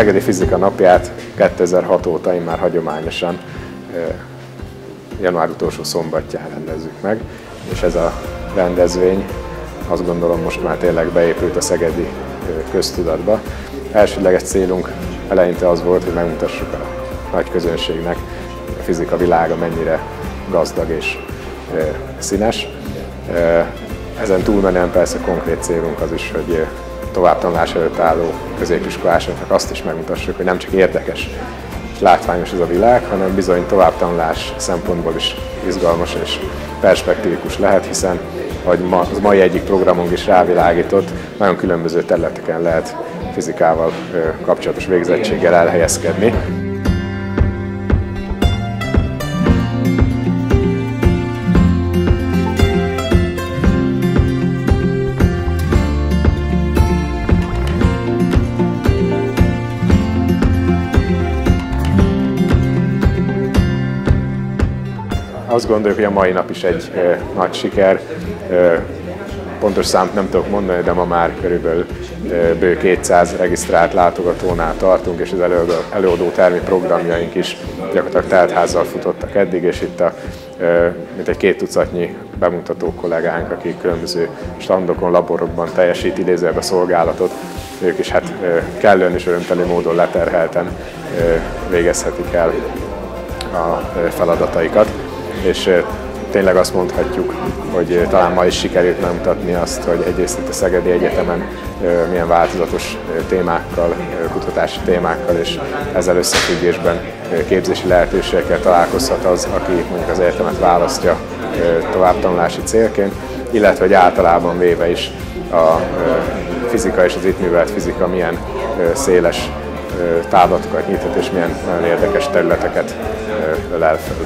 Szegedi Fizika napját 2006 óta én már hagyományosan január utolsó szombatján rendezzük meg, és ez a rendezvény azt gondolom most már tényleg beépült a szegedi köztudatba. Elsődleges célunk eleinte az volt, hogy megmutassuk a nagy közönségnek a fizika világa mennyire gazdag és színes. Ezen túlmenően persze konkrét célunk az is, hogy továbbtanulás előtt álló középiskolásoknak azt is megmutassuk, hogy nem csak érdekes látványos ez a világ, hanem bizony továbbtanulás szempontból is izgalmas és perspektívikus lehet, hiszen, ahogy ma, az mai egyik programunk is rávilágított, nagyon különböző területeken lehet fizikával kapcsolatos végzettséggel elhelyezkedni. Azt gondoljuk, hogy a mai nap is egy nagy siker. Pontos számt nem tudok mondani, de ma már körülbelül bő 200 regisztrált látogatónál tartunk, és az előadó, előadó termi programjaink is gyakorlatilag teltházzal futottak eddig, és itt a, mint egy két tucatnyi bemutató kollégánk, akik különböző standokon, laborokban teljesít idézőbe szolgálatot, ők is hát kellően és örömteli módon leterhelten végezhetik el a feladataikat és tényleg azt mondhatjuk, hogy talán ma is sikerült megmutatni azt, hogy egyrészt a Szegedi Egyetemen milyen változatos témákkal, kutatási témákkal és ezzel összefüggésben képzési lehetőségekkel találkozhat az, aki mondjuk az egyetemet választja továbbtanulási célként, illetve hogy általában véve is a fizika és az itt művelt fizika milyen széles távlatokat nyithat és milyen érdekes területeket ölel fel.